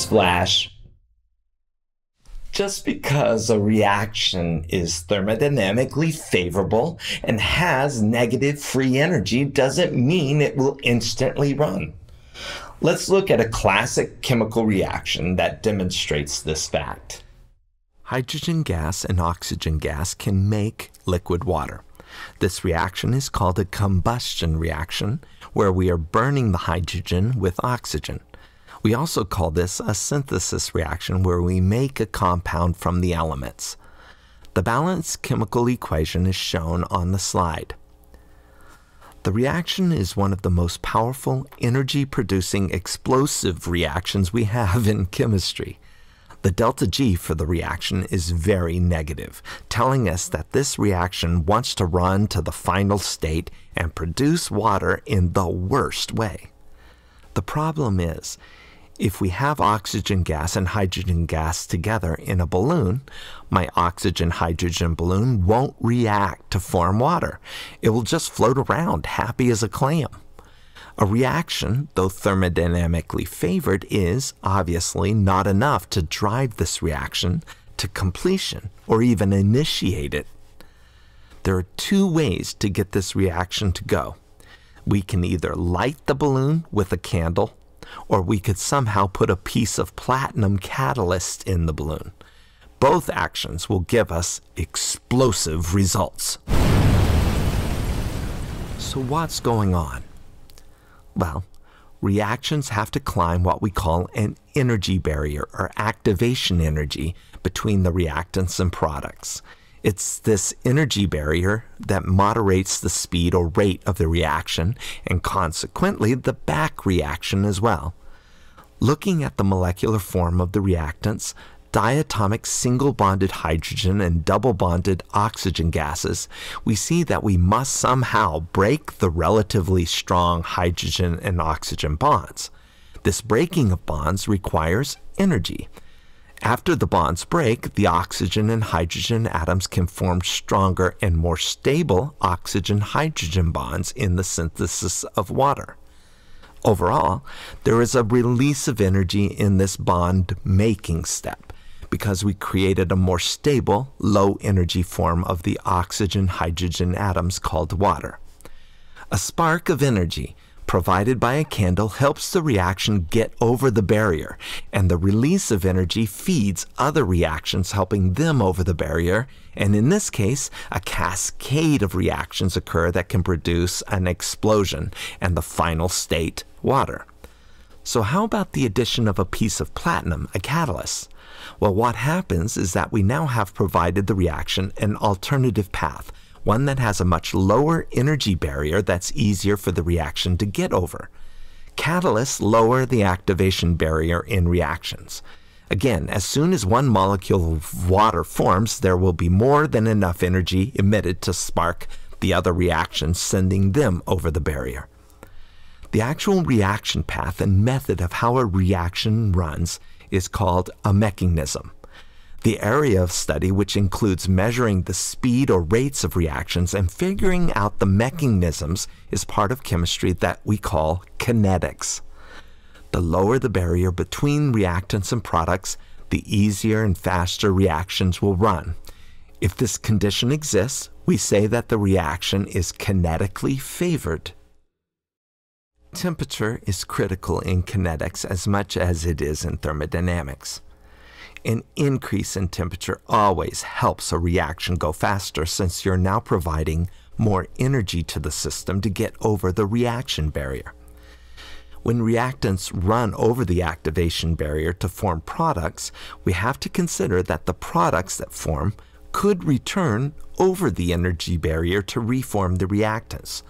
Newsflash! Just because a reaction is thermodynamically favorable and has negative free energy doesn't mean it will instantly run. Let's look at a classic chemical reaction that demonstrates this fact. Hydrogen gas and oxygen gas can make liquid water. This reaction is called a combustion reaction, where we are burning the hydrogen with oxygen. We also call this a synthesis reaction where we make a compound from the elements. The balanced chemical equation is shown on the slide. The reaction is one of the most powerful energy producing explosive reactions we have in chemistry. The delta G for the reaction is very negative, telling us that this reaction wants to run to the final state and produce water in the worst way. The problem is, if we have oxygen gas and hydrogen gas together in a balloon, my oxygen hydrogen balloon won't react to form water. It will just float around happy as a clam. A reaction, though thermodynamically favored, is obviously not enough to drive this reaction to completion or even initiate it. There are two ways to get this reaction to go. We can either light the balloon with a candle or we could somehow put a piece of platinum catalyst in the balloon. Both actions will give us explosive results. So what's going on? Well, reactions have to climb what we call an energy barrier or activation energy between the reactants and products. It's this energy barrier that moderates the speed or rate of the reaction and consequently the back reaction as well. Looking at the molecular form of the reactants, diatomic single bonded hydrogen and double bonded oxygen gases, we see that we must somehow break the relatively strong hydrogen and oxygen bonds. This breaking of bonds requires energy. After the bonds break, the oxygen and hydrogen atoms can form stronger and more stable oxygen hydrogen bonds in the synthesis of water. Overall, there is a release of energy in this bond making step because we created a more stable, low energy form of the oxygen hydrogen atoms called water. A spark of energy provided by a candle helps the reaction get over the barrier, and the release of energy feeds other reactions, helping them over the barrier. And in this case, a cascade of reactions occur that can produce an explosion and the final state, water. So, how about the addition of a piece of platinum, a catalyst? Well, what happens is that we now have provided the reaction an alternative path one that has a much lower energy barrier that's easier for the reaction to get over. Catalysts lower the activation barrier in reactions. Again, as soon as one molecule of water forms, there will be more than enough energy emitted to spark the other reactions, sending them over the barrier. The actual reaction path and method of how a reaction runs is called a mechanism. The area of study, which includes measuring the speed or rates of reactions and figuring out the mechanisms, is part of chemistry that we call kinetics. The lower the barrier between reactants and products, the easier and faster reactions will run. If this condition exists, we say that the reaction is kinetically favored. Temperature is critical in kinetics as much as it is in thermodynamics. An increase in temperature always helps a reaction go faster since you're now providing more energy to the system to get over the reaction barrier. When reactants run over the activation barrier to form products, we have to consider that the products that form could return over the energy barrier to reform the reactants.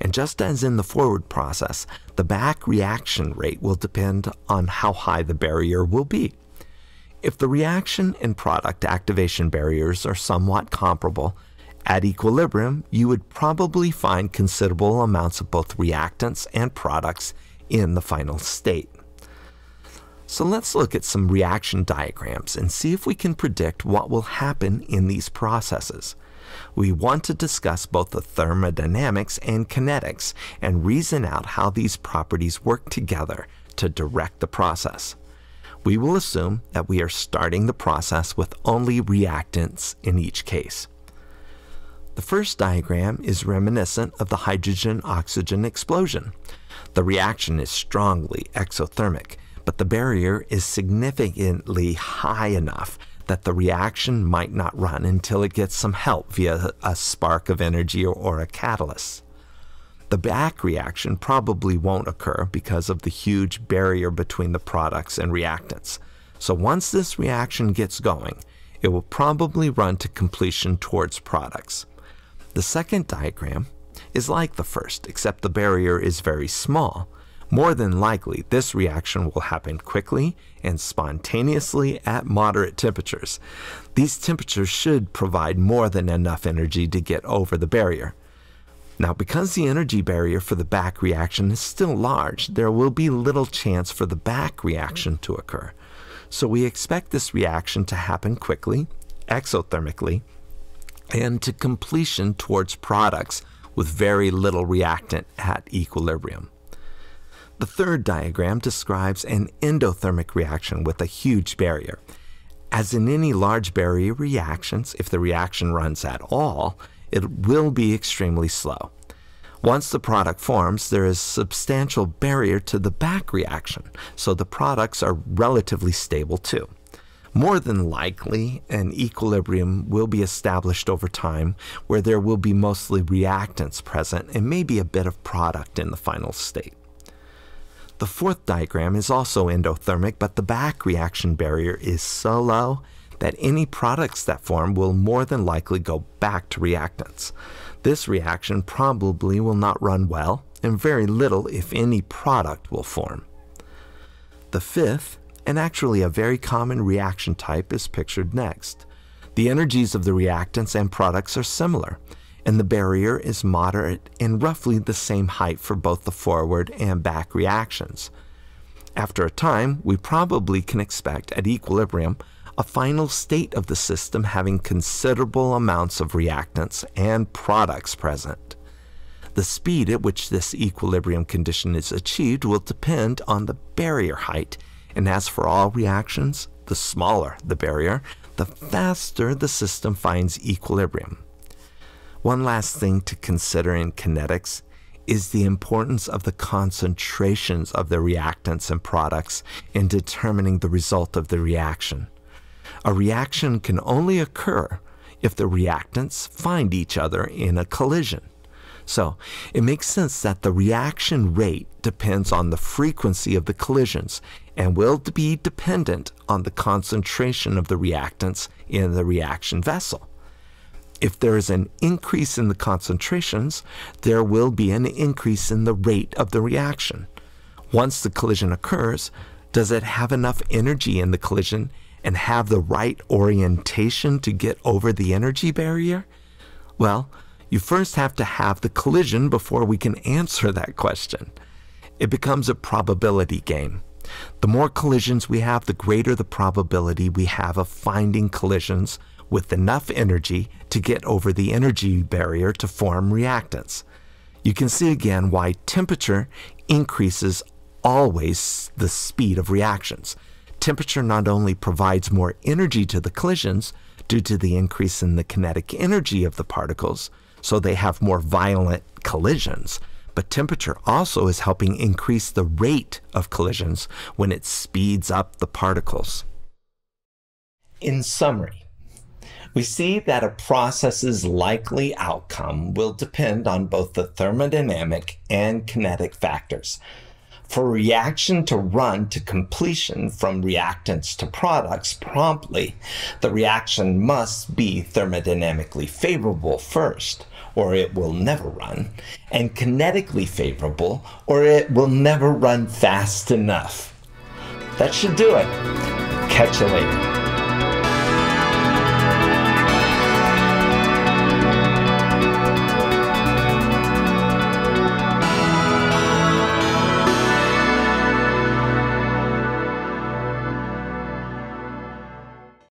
And just as in the forward process, the back reaction rate will depend on how high the barrier will be. If the reaction and product activation barriers are somewhat comparable, at equilibrium, you would probably find considerable amounts of both reactants and products in the final state. So let's look at some reaction diagrams and see if we can predict what will happen in these processes. We want to discuss both the thermodynamics and kinetics and reason out how these properties work together to direct the process. We will assume that we are starting the process with only reactants in each case. The first diagram is reminiscent of the hydrogen-oxygen explosion. The reaction is strongly exothermic, but the barrier is significantly high enough that the reaction might not run until it gets some help via a spark of energy or, a catalyst. The back reaction probably won't occur because of the huge barrier between the products and reactants. So once this reaction gets going, it will probably run to completion towards products. The second diagram is like the first, except the barrier is very small. More than likely, this reaction will happen quickly and spontaneously at moderate temperatures. These temperatures should provide more than enough energy to get over the barrier. Now, because the energy barrier for the back reaction is still large, there will be little chance for the back reaction to occur. So we expect this reaction to happen quickly, exothermically, and to completion towards products with very little reactant at equilibrium. The third diagram describes an endothermic reaction with a huge barrier. As in any large barrier reactions, if the reaction runs at all, it will be extremely slow. Once the product forms, there is substantial barrier to the back reaction, so the products are relatively stable too. More than likely, an equilibrium will be established over time where there will be mostly reactants present and maybe a bit of product in the final state. The fourth diagram is also endothermic, but the back reaction barrier is so low that any products that form will more than likely go back to reactants. This reaction probably will not run well, and very little, if any, product will form. The fifth, and actually a very common reaction type, is pictured next. The energies of the reactants and products are similar, and the barrier is moderate and roughly the same height for both the forward and back reactions. After a time, we probably can expect at equilibrium a final state of the system having considerable amounts of reactants and products present. The speed at which this equilibrium condition is achieved will depend on the barrier height, and as for all reactions, the smaller the barrier, the faster the system finds equilibrium. One last thing to consider in kinetics is the importance of the concentrations of the reactants and products in determining the result of the reaction. A reaction can only occur if the reactants find each other in a collision. So it makes sense that the reaction rate depends on the frequency of the collisions and will be dependent on the concentration of the reactants in the reaction vessel if there is an increase in the concentrations, there will be an increase in the rate of the reaction. Once the collision occurs, does it have enough energy in the collision and have the right orientation to get over the energy barrier? Well, you first have to have the collision before we can answer that question. It becomes a probability game. The more collisions we have, the greater the probability we have of finding collisions with enough energy to get over the energy barrier to form reactants. You can see again why temperature increases always the speed of reactions. Temperature not only provides more energy to the collisions due to the increase in the kinetic energy of the particles, so they have more violent collisions, but temperature also is helping increase the rate of collisions when it speeds up the particles. In summary, we see that a process's likely outcome will depend on both the thermodynamic and kinetic factors. For reaction to run to completion from reactants to products promptly, the reaction must be thermodynamically favorable first, or it will never run, and kinetically favorable, or it will never run fast enough. That should do it. Catch you later.